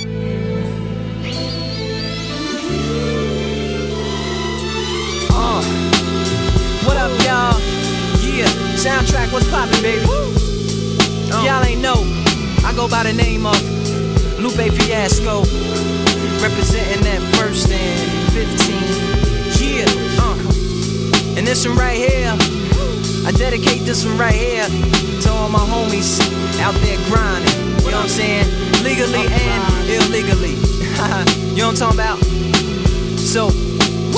Uh, what up, y'all? Yeah, soundtrack, what's poppin', baby? Uh, y'all ain't know, I go by the name of Lupe Fiasco, representing that first and 15. Yeah, uh, and this one right here, I dedicate this one right here to all my homies out there grinding. I'm saying? Legally and illegally. you know what I'm talking about? So,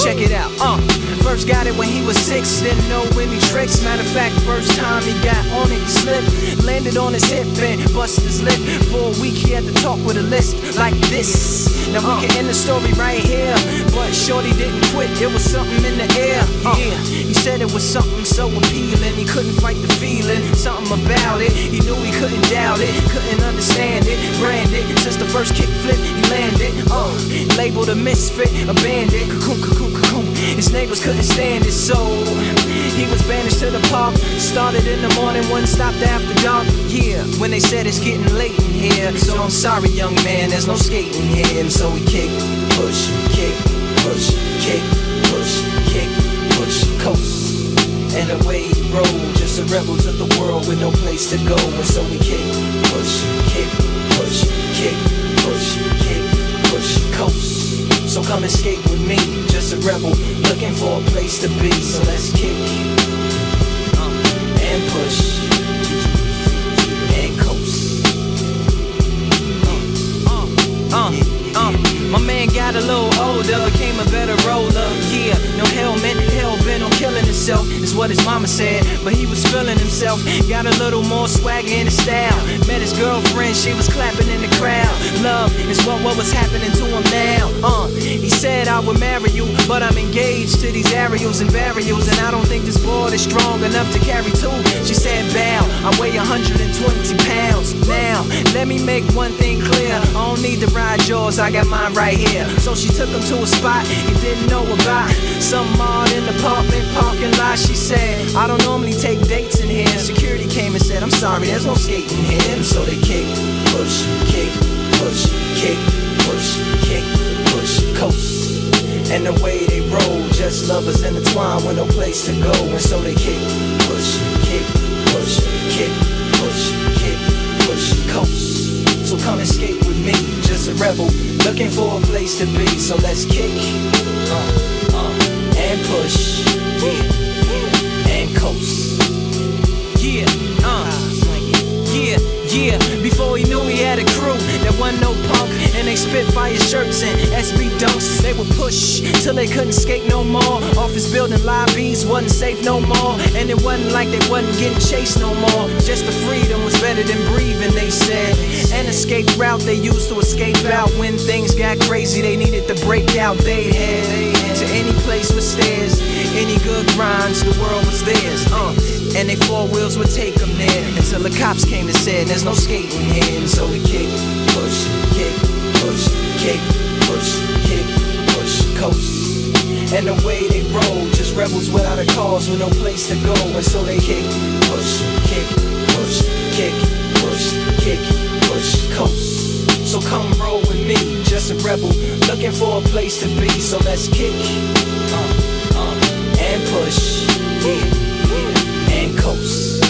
check it out. Uh, first got it when he was six, didn't know any tricks. Matter of fact, first time he got on it, he slipped, landed on his hip and busted his lip. For a week, he had to talk with a lisp like this. Now we can end the story right here, but Shorty didn't quit. It was something in the air. Yeah, he said it was something so appealing. He couldn't fight the feeling, something about it. He knew he couldn't doubt it, couldn't understand it. Branded since the first kick flip, he landed. Labeled a misfit, a bandit. Cocoon, cocoon, cocoon. His neighbors couldn't stand it, so he was banished to the park. Started in the morning, one stopped after dark. Yeah, when they said it's getting late in here. So I'm sorry, young man, there's no skating here. And so we kick, push, kick, push, kick, push, kick, push, coast. And away he rolled, just a rebel to the world with no place to go. And so we kick, rebel looking for a place to be. So let's kick uh, and push and coast. Uh, uh, uh, my man got a little older, became a better roller. Yeah, no helmet, hell bent on killing himself, is what his mama said. But he was feeling himself, got a little more swagger in his style. Met his girlfriend, she was clapping in the crowd. Love is what, what was happening to him now. I would marry you, but I'm engaged to these aerials and varials, and I don't think this board is strong enough to carry two. She said, Bow, I weigh 120 pounds. Now, let me make one thing clear. I don't need to ride yours, I got mine right here. So she took him to a spot he didn't know about. Some odd in the apartment parking lot. She said, I don't normally take dates in here. Security came and said, I'm sorry, there's no skating here. So they kick, place to go. And so they kick, push, kick, push, kick, push, kick, push, coast. So come skate with me, just a rebel, looking for a place to be. So let's kick, uh, uh, and push, yeah, and coast. Yeah, uh, yeah, yeah. Before he knew he had a crew that wasn't no and they Spitfire shirts and SB dunks. They would push till they couldn't skate no more. Office building lobbies wasn't safe no more, and it wasn't like they wasn't getting chased no more. Just the freedom was better than breathing, they said. An escape route they used to escape out when things got crazy. They needed to break out. They'd head to any place with stairs, any good grinds. The world was theirs. Uh, and they four wheels would take them there until the cops came and said, There's no skating here. And so we kick, a cause with no place to go. And so they kick, push, kick, push, kick, push, kick, push, coast. So come roll with me, just a rebel looking for a place to be. So let's kick, uh, uh, and push, yeah, yeah, and coast.